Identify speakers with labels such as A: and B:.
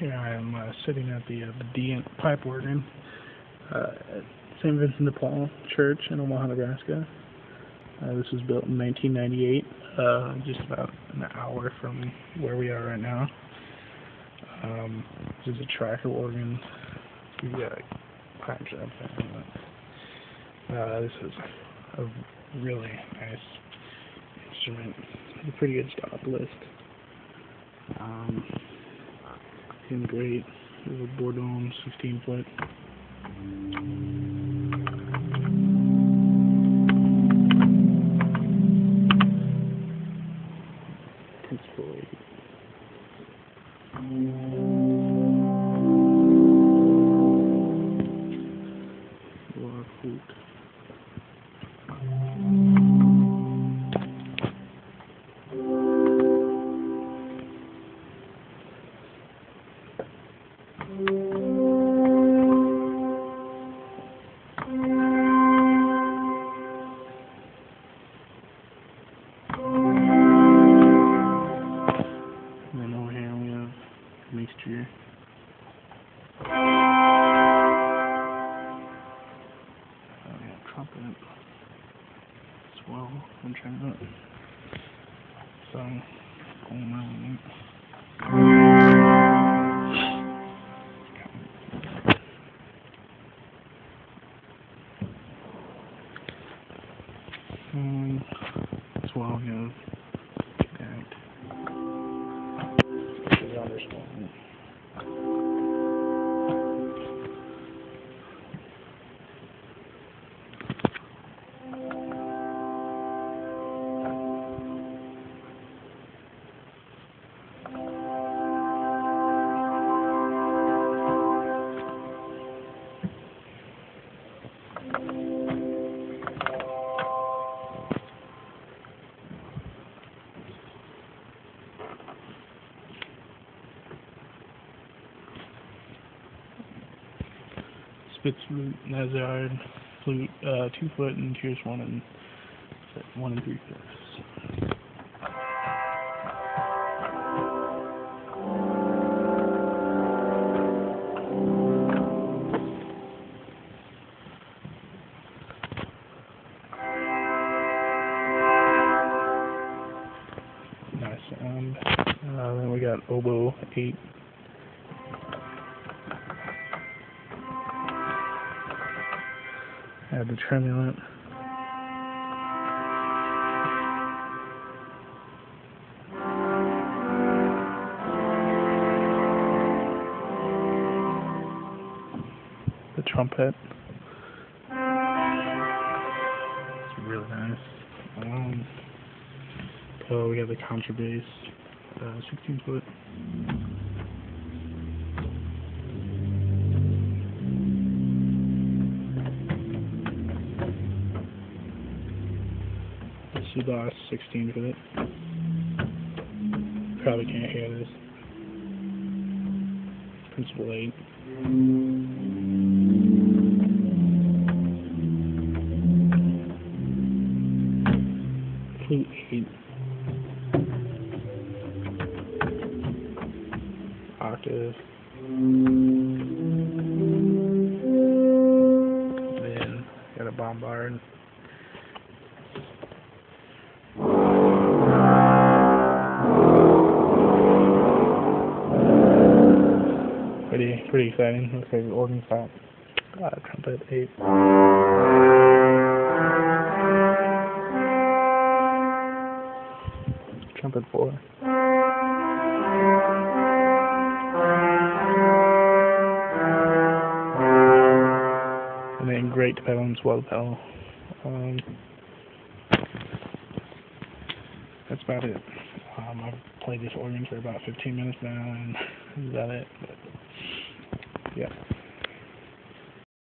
A: Here I am uh, sitting at the uh, Bedient pipe organ uh, at St. Vincent de Paul Church in Omaha, Nebraska. Uh, this was built in 1998, uh, just about an hour from where we are right now. Um, this is a tracker organ. We've got pipes up there. Uh, this is a really nice instrument. A pretty good stop list. Um, in great. There's a Bourdon 16 foot. War food. Trumpet as well. I'm trying to. So, going on. Um, as well, we have that. Which is understandable. Spitz flute, Nazard flute, uh, two foot and Tierce one and one and three fifths. Nice sound. Uh, then we got oboe eight. Add the tremulant. The trumpet. It's really nice. Um, oh, we got the contrabass, uh, 16 foot. The last 16 for it. Probably can't hear this. Principal 8. Flute 8. Octave. Then got a bombarde. Pretty, exciting. Looks like organ clap. Uh, trumpet eight. Trumpet four. And then great pedal and swell pedal. Um, that's about it. Um, I've played this organ for about 15 minutes now, and that's about it. But, yeah.